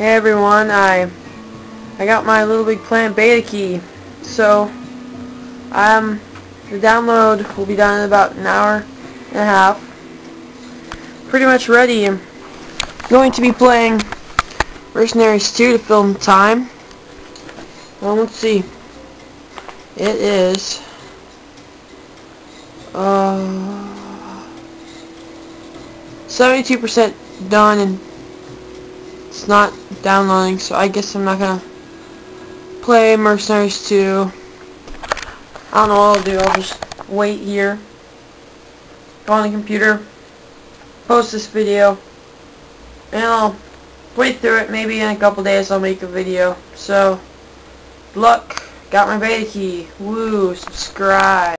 Hey everyone, I I got my Little Big Planet beta key. So um the download will be done in about an hour and a half. Pretty much ready. I'm going to be playing Mercenaries 2 to film time. Well, let's see. It is uh 72% done and it's not downloading so I guess I'm not gonna play Mercenaries 2 I don't know what I'll do I'll just wait here. Go on the computer post this video and I'll wait through it. Maybe in a couple days I'll make a video. So luck. Got my beta key. Woo subscribe